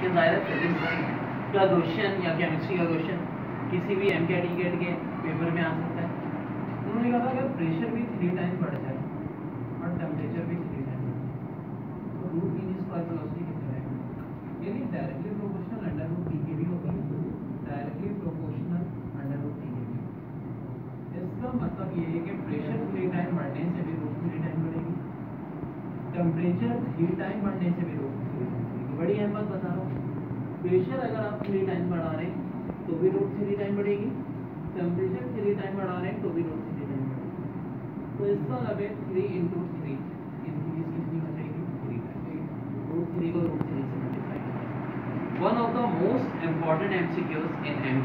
कि ज़ाहिर फिजिक्स का क्वेश्चन या केमिस्ट्री का क्वेश्चन किसी भी एम के टी के पेपर में आ सकता है। उन्होंने कहा था अगर प्रेशर भी थ्री टाइम बढ़ जाए और टेम्परेचर भी थ्री टाइम बढ़ जाए। तो रूट मीन स्क्वायर वेलोसिटी कितने रहेगा यानी directly proportional under root T के भी होगी directly proportional under root T के भी इसका मतलब ये है कि प्रेशर थ्री टाइम बढ़ने से भी रूट थ्री टाइम बढ़ेगी। टेम्परेचर थ्री टाइम बढ़ने से भी रूट थ्री टाइम बढ़ेगी बड़ी अहमत बता रहा हूँ। प्रेशर अगर आप थ्री टाइम बढ़ा रहे हैं तो भी रूट थ्री टाइम बढ़ेगी। टेम्परेचर थ्री टाइम बढ़ा रहे हैं तो भी रूट थ्री टाइम बढ़ेगी। तो इसका है थ्री इंटू थ्री इंक्रीज कितनी हो जाएगी थ्री टाइम रूट थ्री को रूट थ्री से multiply one of the most important M in M